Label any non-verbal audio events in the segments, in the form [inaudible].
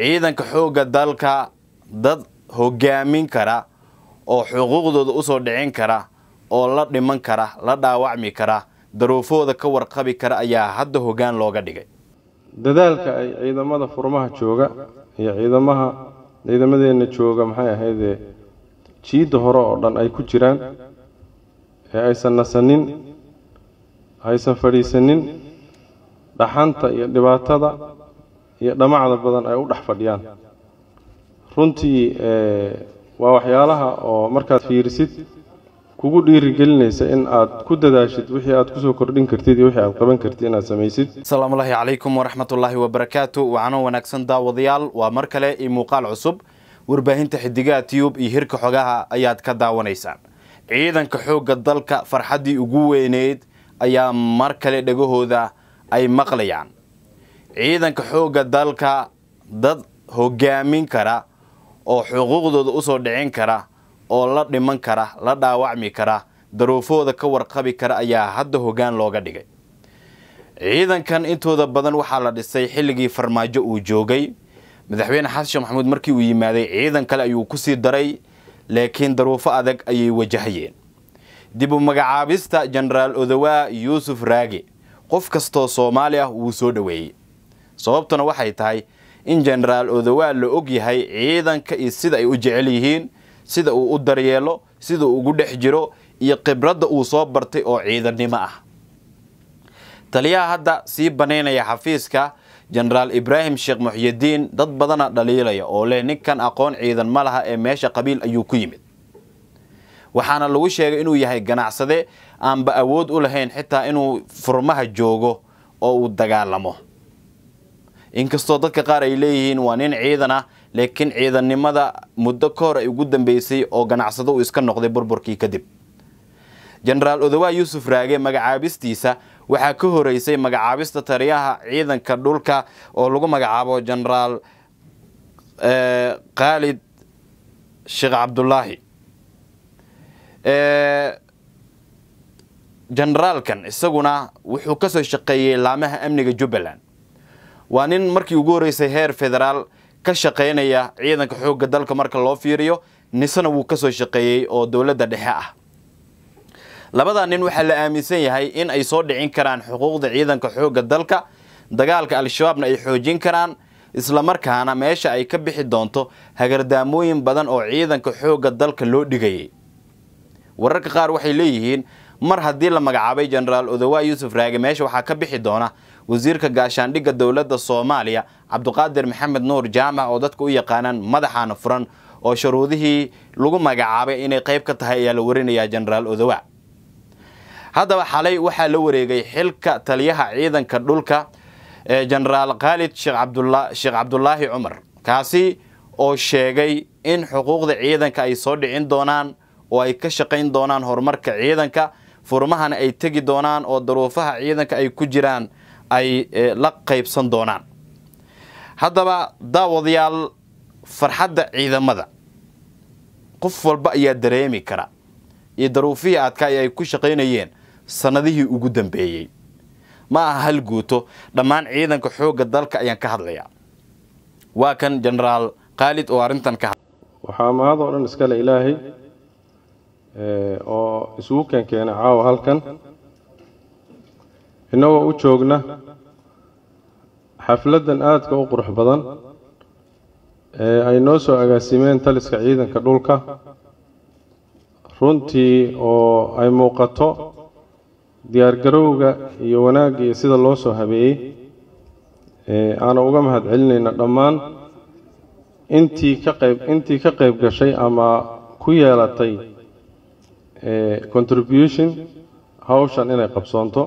ciidanka xoogga dalka dad hogaamin kara oo xuquuqdooda u soo dhicin kara oo la dhiman kara la dhaawacmi kara daruufahooda ka warqabi kara ayaa hadda hoggaan looga dhigay. Dadaalka ay ciidamada furmaha jooga iyo ciidamaha ciidamadeenna jooga maxay ahaydee jiidda hore oo dhan ay ku jiraan ee aysan nasanin aysan fadhiisanin dhaxanta iyo dhibaatada iyo dhamacda badan ay u dhex fadhiyaan. Runtii waa waxyaalaha oo markaad fiirisid kugu dhiirigelinaysa in aad ku dadaashid wixii aad ku soo kordhin kartid iyo wixii aad qaban kartid inaad samaysid. Asalaamu ullaahi calaykum waraxmatullaahi wabarakaatu wacano wanaagsan daawadayaal waa mar kale iyo muuqaal cusub. Warbaahinta xidigaha tiyub iyo hirka xogaha ayaad ka daawanaysaan. Ciidanka xoogga dalka farxaddii ugu weyneyd ayaa mar kale dhegahooda ay maqlayaan ciidanka xoogga dalka dad hogaamin kara oo xuquuqdooda u soo dhicin kara oo la dhiman kara la dhaawacmi kara daruufahooda ka warqabi kara ayaa hadda hoggaan looga dhigay. Ciidankan intooda badan waxaa la dhisay xilligii farmaajo uu joogay. Madaxweyne xasan sheekh maxamuud markii uu yimaaday ciidan kale ayuu ku sii daray laakiin daruufo adag ayay wajahayeen. Dib u magacaabista jenaraal odawaa yuusuf raage qof kastoo soomaali ah wuu soo dhoweeyey sababtuna waxay tahay in jenaraal odawaa la og yahay ciidanka iyo sida ay u jecel yihiin sida uu u daryeelo sida uu ugu dhex jiro iyo khibradda uu soo bartay oo ciidannimo ah. Taliyaha hadda sii banaynaya xafiiska jenaraal ibraahim sheekh muxyidiin dad badana dhaliilaya oo leh ninkan aqoon ciidan ma laha ee meesha qabiil ayuu ku yimid. Waxaana lagu sheegay inuu yahay ganacsade aanba awood u lahayn xitaa inuu furmaha joogo oo uu dagaalamo inkastoo dadka qaar ay leeyihiin waa nin ciidan ah laakiin ciidannimada muddo ka hor ay ugu dambeysay oo ganacsado uu iska noqday burburkii kadib jenaraal odawaa yuusuf raage magacaabistiisa waxaa ka horeysay magacaabista taliyaha ciidanka dhulka oo lagu magacaabo jenaraal khaalid sheekh cabdulaahi jenaraalkan isaguna wuxuu ka soo shaqeeyey laamaha amniga jubbaland waa nin markii ugu horeysay heer federaal ka shaqeynaya ciidanka xoogga dalka marka loo fiiriyo nisena wuu ka soo shaqeeyey oo dowladda dhexe ah. Labadaa nin waxaa la aaminsan yahay in ay soo dhicin karaan xuquuqda ciidanka xoogga dalka dagaalka al-shabaabna ay xoojin karaan islamarkaana meesha ay ka bixi doonto hagardaamooyin badan oo ciidanka xoogga dalka loo dhigayay wararka qaar waxay leeyihiin mar haddii la magacaabay jenaraal odawaa yuusuf raage meesha waxaa ka bixi doona wasiirka gaashaandhigga dowladda soomaaliya cabduqaadir maxamed nuur jaamac oo dadka u yaqaanaan madaxaana furan oo shuruudihii lagu magacaabay inay qayb ka tahay ayaa la warinayaa jenaraal odawaa haddaba xalay waxaa la wareegay xilka taliyaha ciidanka dhulka ee jenaraal khaalid sheekh cabdulaahi cumar kaasi oo sheegay in xuquuqda ciidanka ay soo dhicin doonaan oo ay ka shaqayn doonaan horumarka ciidanka furmahana ay tegi doonaan oo daruufaha ciidanka ay ku jiraan ay la qaybsan doonaan. Haddaba daawadayaal farxadda ciidamada. Qof walba ayaa dareemi kara iyo daruufihii adkaay ay ku shaqaynayeen sanadihii ugu dambeeyey. Ma aha hal guuto dhammaan ciidanka xoogga dalka ayaan ka hadlayaa. Waa kan jenaraal khaalid oo arrintan ka waxaa mahad oo dhan iskale ilaahay oo isugu keenkeenay caawa halkan. Innagoo u joogna xafladdan aadka u qurux badan. Ee ay noo soo agaasimeen taliska ciidanka dhulka. Runtii oo ay muuqato diyaargarowga iyo wanaagga iyo sida loo soo habeeyey. Aana uga mahad celinayna dhammaan. Intii ka qayb intii ka qayb gashay ama ku yeelatay contribution hawshan inay qabsoonto.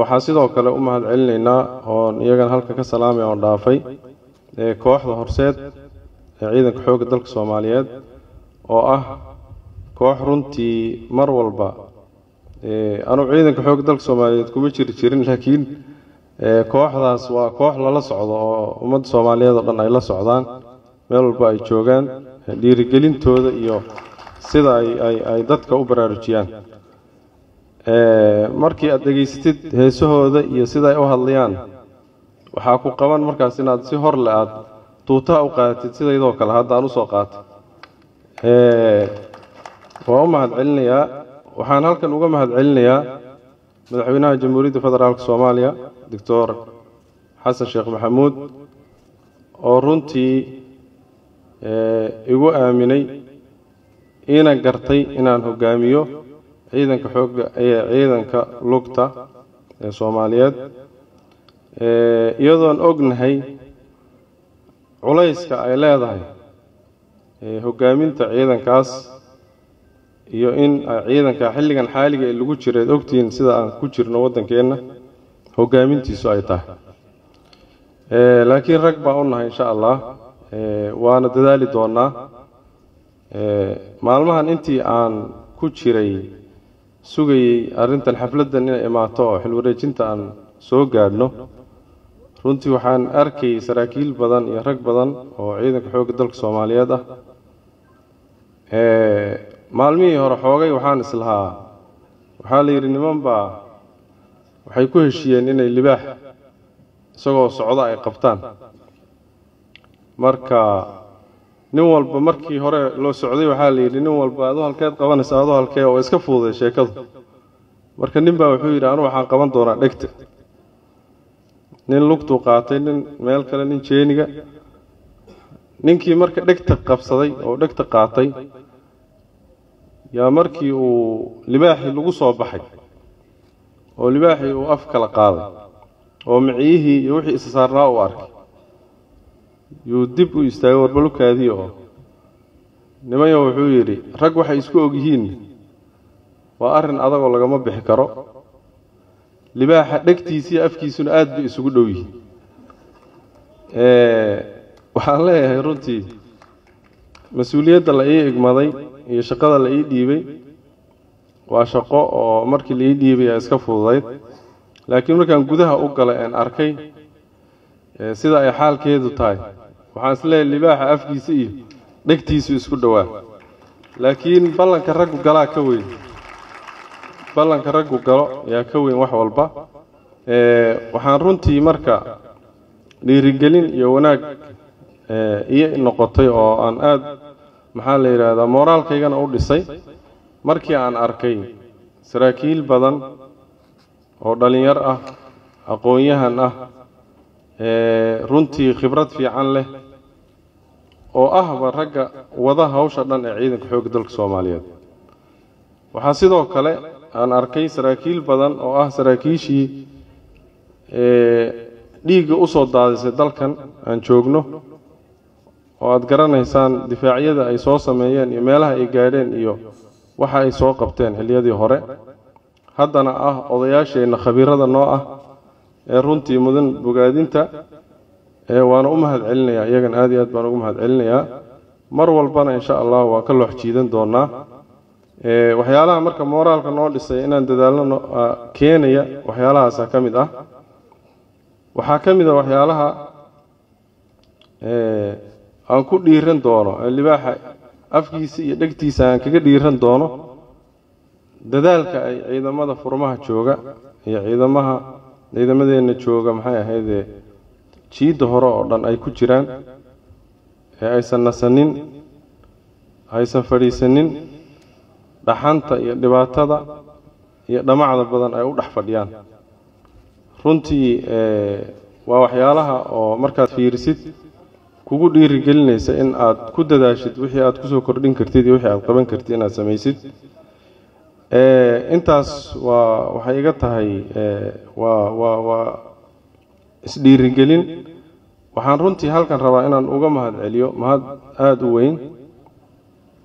Waxaa sidoo kale u mahad celinaynaa oon iyagana halka ka salaamay oon dhaafay kooxda horseed ee ciidanka xoogga dalka soomaaliyeed oo ah koox runtii mar walba anugu ciidanka xoogga dalka soomaaliyeed kuma jiri jirin [laughs] laakiin kooxdaas waa koox lala socdo oo ummadda soomaaliyeed oo dhan ay la socdaan meel walba ay joogaan dhiirigelintooda iyo sida ay dadka u baraarujiyaan. Markii aad dhegaysatid heesahooda iyo sida ay u hadlayaan waxaa ku qaban markaas inaad si hor le aad tuutaha u qaadatid sidaydoo kale hadda aan u soo qaatay waa u mahad celinayaa waxaan halkan uga mahad celinayaa madaxweynaha jamhuuriyadda federaalk soomaaliya doctor xasan sheekh maxamuud oo runtii igu aaminay iina gartay inaan hogaamiyo ciidanka xoogga ee ciidanka lugta ee soomaaliyeed. Iyadoon ognahay culayska ay leedahay hogaaminta ciidankaas iyo in ciidanka xilligan xaaliga ee lagu jira ad ogtihiin sida aan ku jirno waddankeenna hogaamintiisu ay tahay. Laakiin rag baa u nahay insha allah. Waana dadaali doonaa maalmahan intii aan ku jiray sugayey arrintan xafladdan inay imaato oo xilwareejinta aan soo gaadhno. Runtii waxaan arkayay saraakiil badan iyo rag badan oo ciidanka xoogga dalka soomaaliyeed ah. Maalmihii hore xoogay waxaan islahaa waxaa la yidhi niman baa waxay ku heshiyeen inay libaax isagoo socdo ay qabtaan. Marka nin walba markii hore loo socday waxaa la yidhi nin walba adu halkeed qabanaysa adu halkee oo iska fuuday sheekadu. Marka nin baa wuxuu yidhi anu waxaan qaban doonaa dhegta. Nin lugtuu qaatay nin meel kale nin jeeniga. Ninkii marka dhegta qabsaday oo dhegta qaatay yaa markii uu libaaxii lagu soo baxay oo libaaxii uu af kala qaaday oo miciyihii iyo wixii isa saarnaa uu arkay yuu dib u istaagay warbalukaadii oo. Nimanyo wuxuu yidhi rag waxay isku ogyihiin waa arrin adagoo lagama bixi karo. Libaaxa dhegtiisiiyo afkiisuna aada bay isugu dhow yihiin. Waxaan leeyahay runtii mas'uuliyadda la ii igmaday iyo shaqada la ii dhiibay waa shaqo oo markii la ii dhiibay aa iska fududayd. Laakiin markaan gudaha u galay aan arkay sida ay xaalkeedu tahay waxaan is leeyahay libaaxa afkiisa iyo dhegtiisu isku dhowaa laakiin ballanka raggu galaa ka weyn. Ballanka raggu galo yaa ka weyn wax walba. Waxaan runtii marka dhiirigelin iyo wanaag iyo noqotay oo aan aada maxaa la yidhaahdaa mooraalkaygana u dhisay markii aan arkay saraakiil badan oo dhallinyar ah aqoon-yahan ah runtii khibrad fiican leh oo ahba ragga wada hawsha dhan ee ciidanka xoogga dalka soomaaliyeed. Waxaa sidoo kale aan arkay saraakiil badan oo ah saraakiishii dhiigga u soo daadisay dalkan aan joogno oo aada garanaysaan difaacyada ay soo sameeyeen iyo meelaha ay gaadheen iyo waxa ay soo qabteen xilliyadii hore. Haddana ah odayaasheenna khabiirada noo ah ee runtii mudan bogaadinta waana u mahad celinayaa iyagan aad iyo aad baan ugu mahad celinayaa mar walbana insha allah waa ka loox jiidan doonaa waxyaalaha marka mooraalka noo dhisay inaan dadaalno keenaya waxyaalahaasa ka mid ah. Waxaa ka mid a waxyaalaha aan ku dhiiran doono libaaxa afkiisa iyo dhegtiisa aan kaga dhiiran doono. Dadaalka ay ciidamada furmaha jooga iyo ciidamaha ciidamadeenna jooga maxay ahaydee jiidda hore oo dhan ay ku jiraan. Ee aysan nasanin aysan fadhiisanin dhaxanta iyo dhibaatada iyo dhamacda badan ay u dhex fadhiyaan. Runtii waa waxyaalaha oo markaad fiirisid kugu dhiirigelinaysa in aad ku dadaashid wixii aad ku soo kordhin kartid iyo wixii aad qaban kartid inaad samaysid. Intaas waa waxay iga tahay waa waa waa isdhiirigelin waxaan runtii halkan rabaa inaan uga mahad celiyo mahad aada u weyn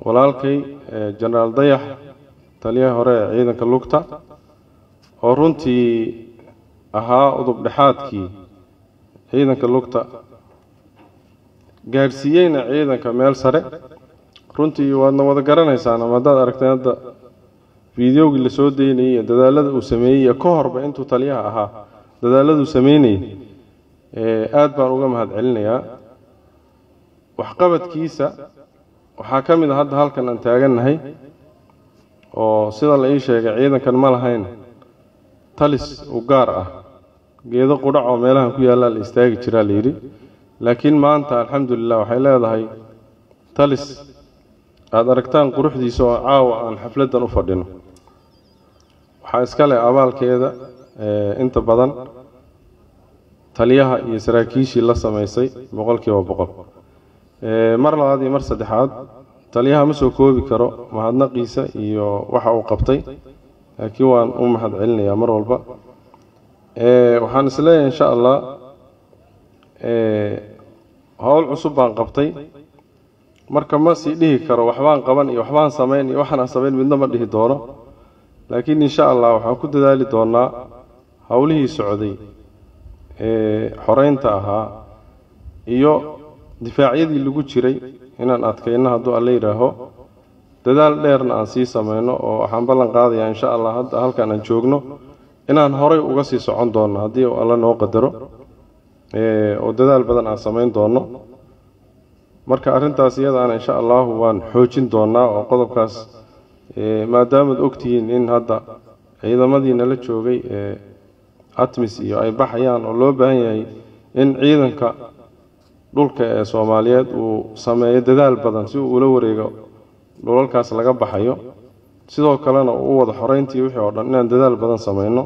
walaalkay jenaraal dayax taliyaha hore ee ciidanka lugta oo runtii ahaa udub dhexaadkii ciidanka lugta. Gaadhsiiyeyna ciidanka meel sare. Runtii waadna wada garanaysaan ama haddaad aragteen hadda fideogii la soo daynayay iyo dadaalada uu sameeyey iyo ka horba intuu taliyaha ahaa dadaaladuu sameynayay aada baan uga mahad celinayaa. Waxqabadkiisa waxaa ka mid a hadda halkan aan taagannahay oo sida la ii sheegay ciidankan ma lahayn talis u gaar ah. Geedo qudhac oo meelahan ku yaallaa la istaagi jiraa la yidhi. Laakiin maanta alxamdulilah waxay leedahay talis. Aada aragtaan quruxdiisa oo caawa aan xafladdan u fadhino. Waxaa iska leh abaalkeeda inta badan taliyaha iyo saraakiishii la samaysay boqolkiiba boqol. Mar labaad iyo mar saddexaad taliyaha ma soo koobi karo mahadnaqiisa iyo waxa uu qabtay. Laakiin waan u mahad celinayaa mar walba. Waxaan is leeyahay insha allah howl cusub baan qabtay. Marka ma sii dhihi karo waxbaan qaban iyo waxbaan samayn iyo waxaan samayn midna ma dhihi doono. Laakiin insha allah waxaan ku dadaali doonaa howlihii socday xoreynta ahaa iyo difaacyadii lagu jiray inaan adkayno hadduu alla yidhaaho dadaal dheerna aan sii samayno oo waxaan ballan qaadayaa insha allah hadda halkan aan joogno inaan horay uga sii socon doonno haddii uu alla noo qadaro oo dadaal badan aan samayn doonno marka arrintaas iyadaana insha allahu waan xoojin doonaa oo qodobkaas maadaamaad ogtihiin in hadda ciidamadii nala joogay atmis iyo ay baxayaan oo loo baahan yahay in ciidanka dhulka ee soomaaliyeed uu sameeyo dadaal badan si uu ula wareego dhulalkaas laga baxayo. Sidoo kalena uu u wada xoreyntii wixii oo dhan inaan dadaal badan samayno.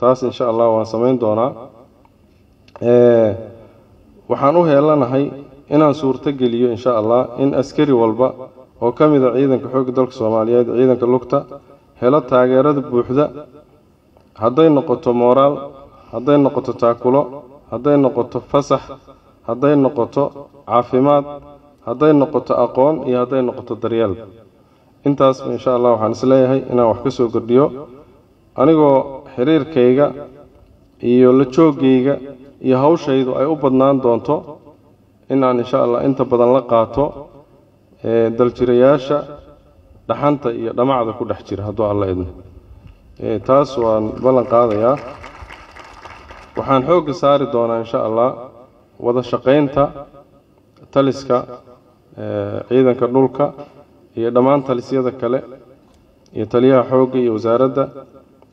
Taas insha allah waan samayn doonaa. Waxaan u heelanahay inaan suurto geliyo insha allah in askari walba oo ka mid a ciidanka xoogga dalka soomaaliyeed ciidanka lugta helo taageerada buuxda hadday noqoto mooraal hadday noqoto taakulo hadday noqoto fasax hadday noqoto caafimaad hadday noqoto aqoon iyo hadday noqoto daryeel. Intaasba insha allah waxaan is leeyahay inaan wax ka soo kordhiyo anigoo xiriirkayga iyo la joogayga iyo hawshaydu ay u badnaan doonto inaan insha allah inta badan la qaato daljirayaasha dhaxanta iyo dhamacda ku dhex jira hadduu alla idmo taas waan ballan qaadayaa. Waxaan xoogga saari doonaa insha allah wada shaqaynta taliska ciidanka dhulka iyo dhammaan talisyada kale iyo taliyaha xoogga iyo wasaaradda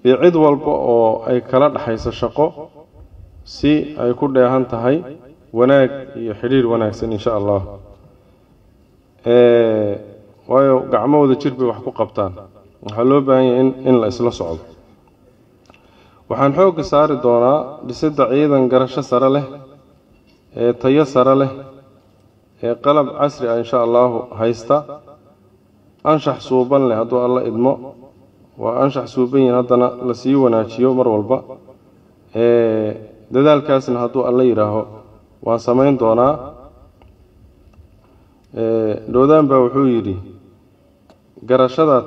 iyo cid walba oo ay kala dhexayso shaqo si ay ku dheehan tahay wanaag iyo xidhiir wanaagsan insha allah. Waayo gacmahooda jir bay wax ku qabtaan waxaa loo baahan yahay in la isla socdo. Waxaan xoogga saari doonaa dhisidda ciidan garasho sare leh ee tayo sare leh ee qalab casri ah insha allahu haysta. Anshax suuban leh hadduu alla idmo. Waa anshax suuban yihiin haddana la sii wanaajiyo mar walba dadaalkaasna hadduu alla yidhaaho. Waan samayn doonaa. Dhoodaan baa wuxuu yidhi garashada